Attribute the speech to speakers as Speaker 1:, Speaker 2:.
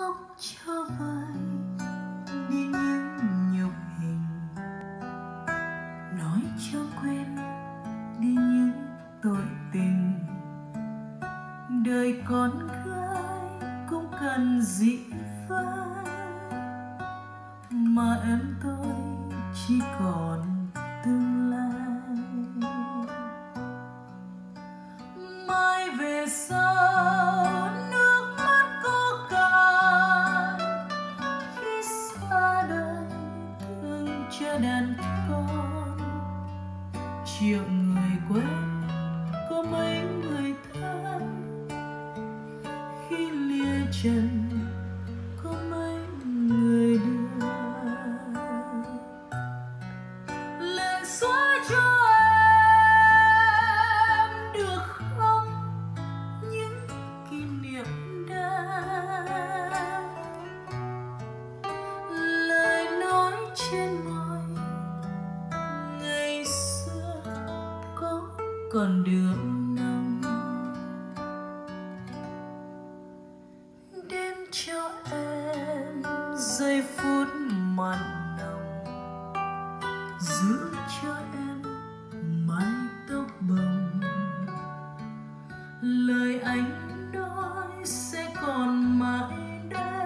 Speaker 1: khóc cho vơi đi những nhục hình. Nói cho quên đi những tội tình. Đời con gái cũng cần dĩ vãng mà em tôi chỉ còn tương lai. Mai về sau cha đàn con. Triệu người quên có mấy người thân. Khi lìa trần còn đường nông. Đem cho em giây phút mặn nồng, giữ cho em mái tóc bồng lời anh nói sẽ còn mãi đây